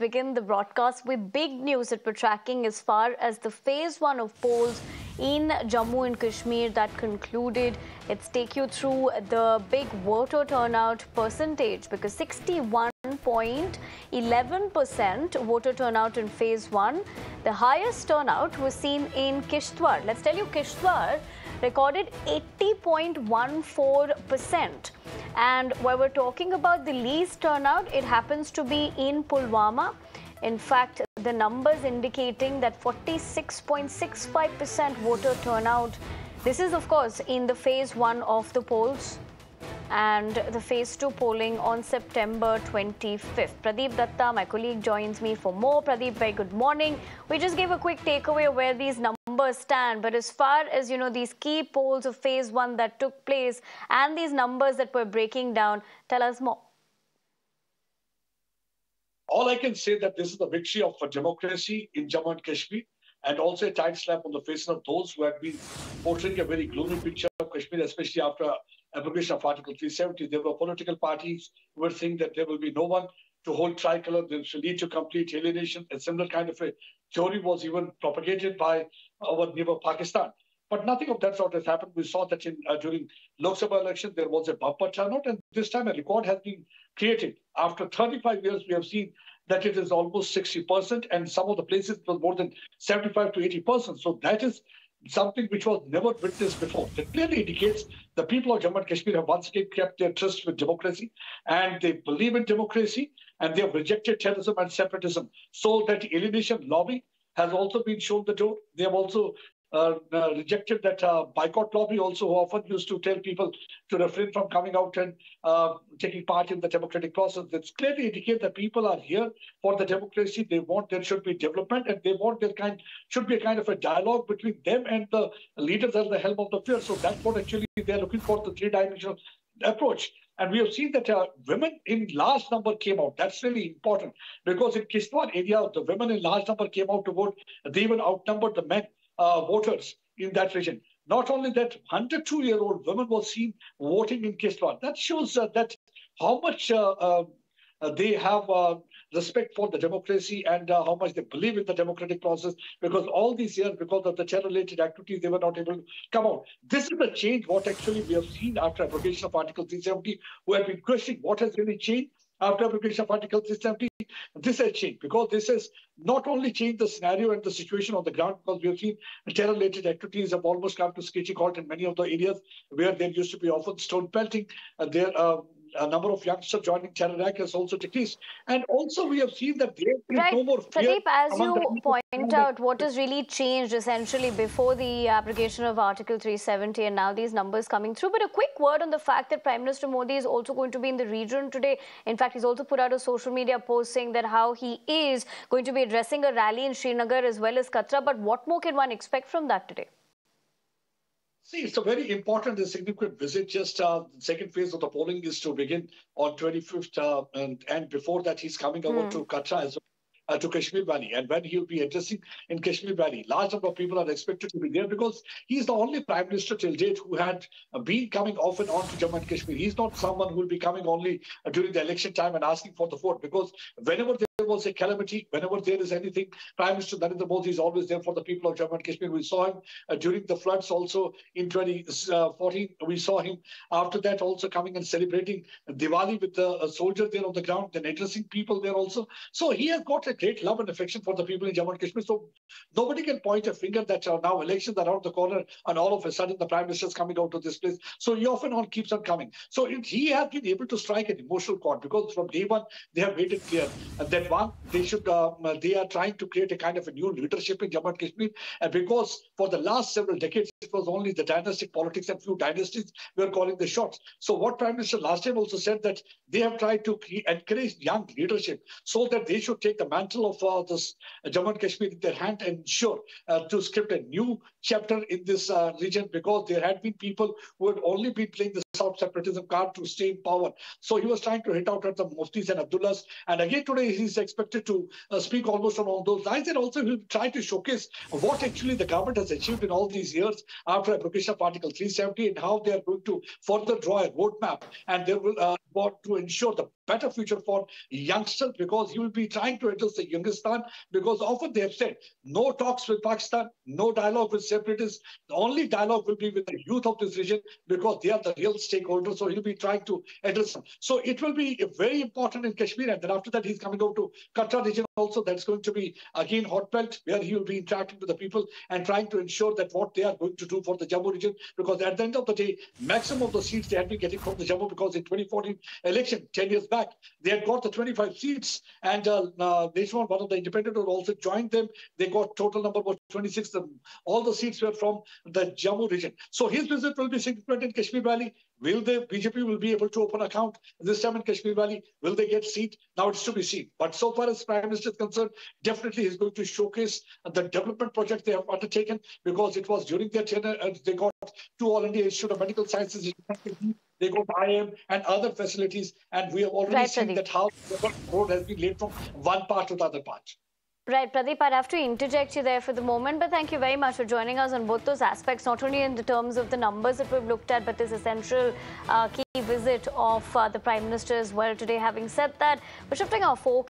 begin the broadcast with big news that we're tracking as far as the phase one of polls in Jammu and Kashmir that concluded. Let's take you through the big voter turnout percentage because 61.11% voter turnout in phase one. The highest turnout was seen in Kishtwar. Let's tell you, Kishtwar recorded 80.14%. And while we're talking about the least turnout, it happens to be in Pulwama. In fact, the numbers indicating that 46.65% voter turnout. This is, of course, in the phase one of the polls and the phase two polling on September 25th. Pradeep Datta, my colleague, joins me for more. Pradeep, very good morning. We just gave a quick takeaway where these numbers stand, but as far as you know, these key polls of phase one that took place and these numbers that we're breaking down, tell us more all I can say that this is the victory of democracy in Jammu and Kashmir and also a tight slap on the face of those who had been portraying a very gloomy picture of Kashmir, especially after abrogation of Article 370. There were political parties who were saying that there will be no one to hold tricolor, there will lead to complete alienation. A similar kind of a theory was even propagated by our neighbor Pakistan. But nothing of that sort has happened. We saw that in, uh, during Lok Sabha election, there was a bumper turnout, and this time a record has been created. After 35 years, we have seen that it is almost 60%, and some of the places it was more than 75 to 80%. So that is something which was never witnessed before. That clearly indicates the people of Jammu and Kashmir have once again kept their trust with democracy, and they believe in democracy, and they have rejected terrorism and separatism. So that alienation lobby has also been shown the door. They have also uh, uh, rejected that uh, boycott lobby also often used to tell people to refrain from coming out and uh, taking part in the democratic process. It's clearly indicate that people are here for the democracy. They want there should be development and they want there kind should be a kind of a dialogue between them and the leaders at the helm of the affair. So that's what actually they're looking for the three-dimensional approach. And we have seen that uh, women in large number came out. That's really important because in Kishtwar area, the women in large number came out to vote. They even outnumbered the men uh, voters in that region. Not only that, 102-year-old women was seen voting in Kishtwar. That shows uh, that how much uh, uh they have uh, respect for the democracy and how much they believe in the democratic process. Because all these years, because of the terror-related activities, they were not able to come out. This is the change. What actually we have seen after abrogation of Article 370, who have been questioning what has really changed after application of Article 370, this has changed because this has not only changed the scenario and the situation on the ground, because we have seen terror-related activities have almost come to screeching halt in many of the areas where there used to be often stone pelting. And there, uh, a number of youngsters joining Terror Act has also decreased. And also we have seen that there is right. no more fear. Pradeep, as you point out, what has really changed essentially before the application of Article 370 and now these numbers coming through. But a quick word on the fact that Prime Minister Modi is also going to be in the region today. In fact, he's also put out a social media post saying that how he is going to be addressing a rally in Srinagar as well as Katra. But what more can one expect from that today? See, it's a very important and significant visit. Just uh, the second phase of the polling is to begin on 25th, uh, and, and before that, he's coming over mm. to Katra as well uh, to Kashmir Valley. And when he'll be addressing in Kashmir Valley, large number of people are expected to be there because he's the only prime minister till date who had uh, been coming off and on to Jammu and Kashmir. He's not someone who will be coming only uh, during the election time and asking for the vote because whenever there was a calamity, whenever there is anything, Prime Minister Narendra Modi is always there for the people of Jammu and Kashmir. We saw him uh, during the floods also in 2014. Uh, we saw him after that also coming and celebrating Diwali with the uh, soldiers there on the ground, then addressing people there also. So he has got a great love and affection for the people in Jammu and Kashmir. So nobody can point a finger that uh, now elections are around the corner and all of a sudden the Prime Minister is coming out to this place. So he often on keeps on coming. So it, he has been able to strike an emotional chord because from day one they have made it clear that one, they should, uh, they are trying to create a kind of a new leadership in Jammu and Kashmir. And because for the last several decades, it was only the dynastic politics and few dynasties were calling the shots. So what Prime Minister last time also said that they have tried to encourage young leadership so that they should take the mantle of uh, this Jammu and Kashmir in their hand and ensure uh, to script a new chapter in this uh, region because there had been people who had only been playing the South separatism card to stay in power. So he was trying to hit out at the Muftis and Abdullahs. And again today he's expected to uh, speak almost on all those lines and also he'll try to showcase what actually the government has achieved in all these years after application of Article 370 and how they are going to further draw a roadmap and they will uh, want to ensure the better future for youngsters because he will be trying to address the Youngistan because often they have said no talks with Pakistan, no dialogue with separatists. The only dialogue will be with the youth of this region because they are the real stakeholders. So he'll be trying to address them. So it will be very important in Kashmir. And then after that, he's coming over to Katra region also. That's going to be again hot belt where he will be interacting with the people and trying to ensure that what they are going to do for the Jammu region. Because at the end of the day, maximum of the seats they had been getting from the Jammu because in 2014 election, 10 years back, they had got the 25 seats. And uh, uh, one of the independent, also joined them. They got total number was 26. All the seats were from the Jammu region. So his visit will be significant in Kashmir Valley. Will the BJP will be able to open account this time in Kashmir Valley? Will they get seat? Now it's to be seen. But so far as Prime Minister is concerned, definitely he's going to showcase the development project they have undertaken because it was during their tenure uh, they got to All India Institute of Medical Sciences. They got IM and other facilities, and we have already right, seen that how the road has been laid from one part to the other part. Right, Pradeep, I'd have to interject you there for the moment, but thank you very much for joining us on both those aspects, not only in the terms of the numbers that we've looked at, but this essential uh, key visit of uh, the Prime Minister as well today. Having said that, we're shifting our focus